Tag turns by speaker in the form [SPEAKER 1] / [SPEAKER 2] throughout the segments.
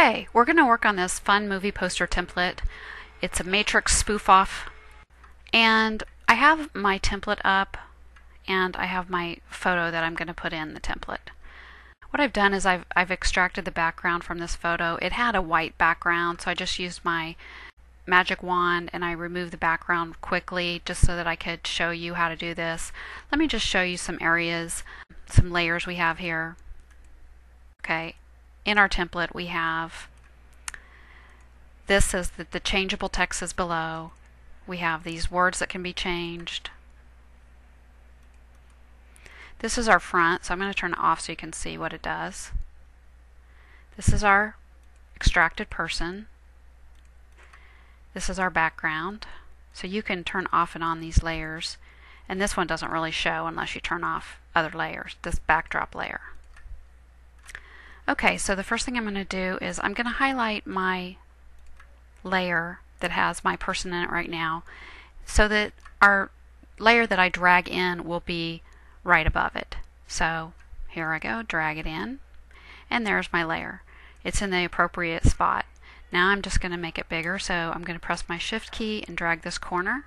[SPEAKER 1] Okay, we're going to work on this fun movie poster template. It's a matrix spoof off. And I have my template up and I have my photo that I'm going to put in the template. What I've done is I've, I've extracted the background from this photo. It had a white background, so I just used my magic wand and I removed the background quickly just so that I could show you how to do this. Let me just show you some areas, some layers we have here. Okay, in our template we have this says that the changeable text is below. We have these words that can be changed. This is our front, so I'm going to turn it off so you can see what it does. This is our extracted person. This is our background. So you can turn off and on these layers. And this one doesn't really show unless you turn off other layers, this backdrop layer. Okay, so the first thing I'm going to do is I'm going to highlight my layer that has my person in it right now so that our layer that I drag in will be right above it. So here I go, drag it in, and there's my layer. It's in the appropriate spot. Now I'm just going to make it bigger, so I'm going to press my shift key and drag this corner.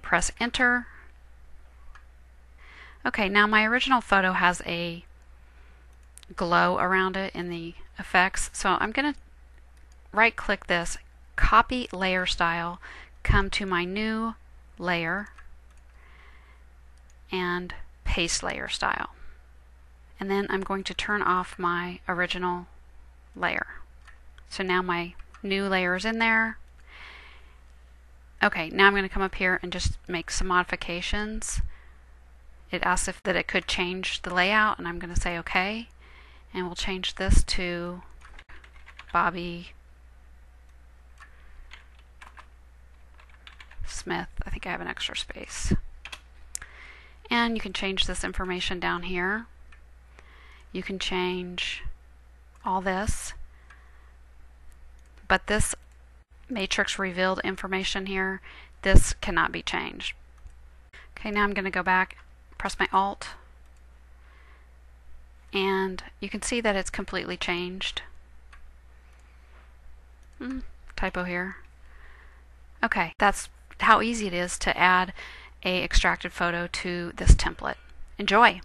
[SPEAKER 1] Press enter. Okay, now my original photo has a glow around it in the effects, so I'm going to right click this, copy layer style, come to my new layer, and paste layer style. And then I'm going to turn off my original layer. So now my new layer is in there. Okay, now I'm going to come up here and just make some modifications. It asks if that it could change the layout and I'm going to say okay. And we'll change this to Bobby Smith. I think I have an extra space. And you can change this information down here. You can change all this. But this matrix revealed information here, this cannot be changed. Okay, now I'm going to go back, press my Alt, and you can see that it's completely changed. Hmm, typo here. Okay, that's how easy it is to add a extracted photo to this template. Enjoy!